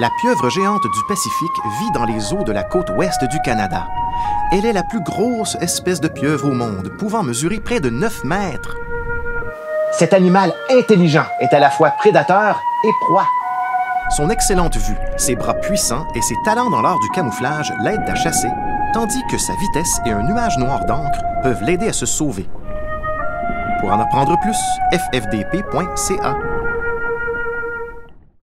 La pieuvre géante du Pacifique vit dans les eaux de la côte ouest du Canada. Elle est la plus grosse espèce de pieuvre au monde, pouvant mesurer près de 9 mètres. Cet animal intelligent est à la fois prédateur et proie. Son excellente vue, ses bras puissants et ses talents dans l'art du camouflage l'aident à chasser, tandis que sa vitesse et un nuage noir d'encre peuvent l'aider à se sauver. Pour en apprendre plus, ffdp.ca.